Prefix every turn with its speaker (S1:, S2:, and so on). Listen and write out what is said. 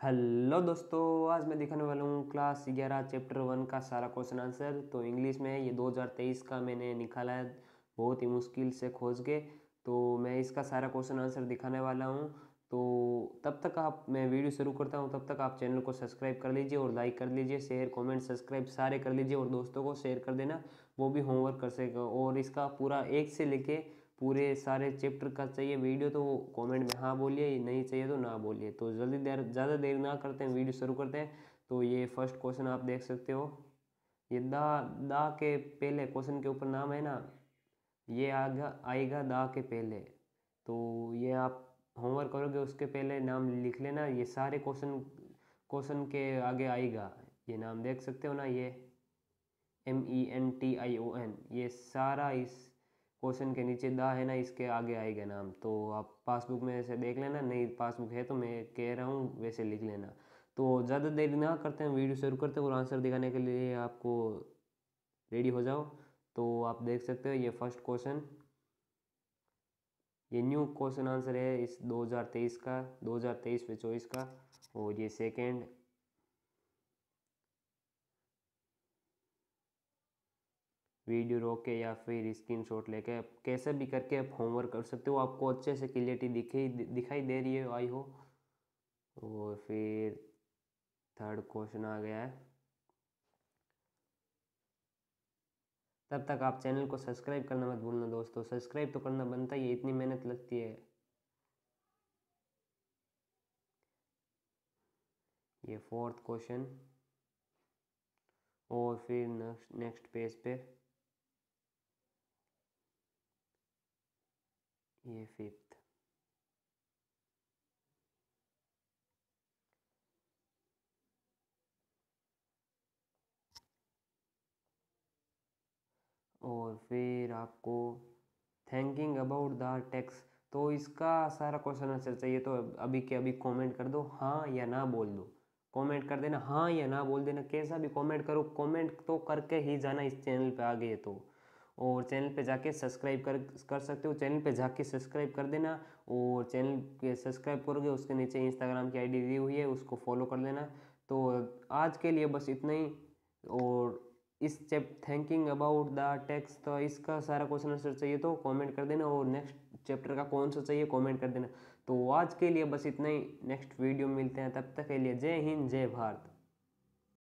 S1: Hello दोस्तों, आज मैं दिखाने वाला हूँ क्लास ग्यारह, चैप्टर वन का सारा क्वेश्चन आंसर। तो इंग्लिश में ये 2023 का मैंने निकाला है, बहुत ही मुश्किल से खोज के। तो मैं इसका सारा क्वेश्चन आंसर दिखाने वाला हूँ। तो तब तक आप, मैं वीडियो शुरू करता हूँ, तब तक आप चैनल को सब्सक्राइब कर लीजिए और लाइक कर लीजिए, शेयर, कमेंट, सब्सक्राइब सारे कर लीजिए और दोस्तों को शेयर कर देना, वो भी होमवर्क कर सकेगा और इसका पूरा एक से लेके पूरे सारे चैप्टर का चाहिए वीडियो तो कमेंट में हाँ बोलिए, नहीं चाहिए तो ना बोलिए। तो जल्दी देर, ज़्यादा देर ना करते हैं वीडियो शुरू करते हैं। तो ये फ़र्स्ट क्वेश्चन आप देख सकते हो। ये दा दा के पहले क्वेश्चन के ऊपर नाम है ना? ये आगा, आएगा दा के पहले। तो ये आप होमवर्क करोगे, उसके पहले नाम लिख लेना। ये सारे क्वेश्चन क्वेश्चन के आगे आएगा। ये नाम देख सकते हो ना ये? M E N T I O N ये सारा इस क्वेश्चन के नीचे दा है ना, इसके आगे आएगा नाम। तो आप पासबुक में ऐसे देख लेना, नहीं पासबुक है तो मैं कह रहा हूँ वैसे लिख लेना। तो ज़्यादा देर ना करते हैं, वीडियो शुरू करते हैं और आंसर दिखाने के लिए आपको रेडी हो जाओ। तो आप देख सकते हो ये फ़र्स्ट क्वेश्चन। ये न्यू क्वेश्चन आंसर है इस 2023 का 2023 में चौबीस का और ये सेकेंड। वीडियो रोक के या फिर स्क्रीन शॉट लेके कैसे भी करके आप होमवर्क कर सकते हो। आपको अच्छे से क्लियरिटी दिखाई दिखाई दे रही है आई हो और फिर थर्ड क्वेश्चन आ गया है। तब तक आप चैनल को सब्सक्राइब करना मत भूलना दोस्तों। सब्सक्राइब तो करना बनता ही है, इतनी मेहनत लगती है। ये फोर्थ क्वेश्चन और फिर नेक्स्ट नेक्स्ट पेज पे। ये फिफ्थ और फिर आपको थैंकिंग अबाउट द टेक्स तो इसका सारा क्वेश्चन आंसर चाहिए तो अभी के अभी कमेंट कर दो हाँ या ना बोल दो। कमेंट कर देना हाँ या ना बोल देना, कैसा भी कमेंट करो कमेंट तो करके ही जाना इस चैनल पे आगे तो और चैनल पे जाके सब्सक्राइब कर कर सकते हो। चैनल पे जाके सब्सक्राइब कर देना और चैनल के सब्सक्राइब करोगे, उसके नीचे इंस्टाग्राम की आईडी दी हुई है, उसको फॉलो कर लेना तो आज के लिए बस इतना ही और इस chap thinking about the texts तो इसका सारा क्वेश्चन आंसर चाहिए तो कमेंट कर देना और नेक्स्ट चैप्टर का कौन सा चाहिए कमेंट कर देना। तो आज के लिए बस इतना ही। नेक्स्ट वीडियो मिलते हैं, तब तक के लिए जय हिंद, जय भारत।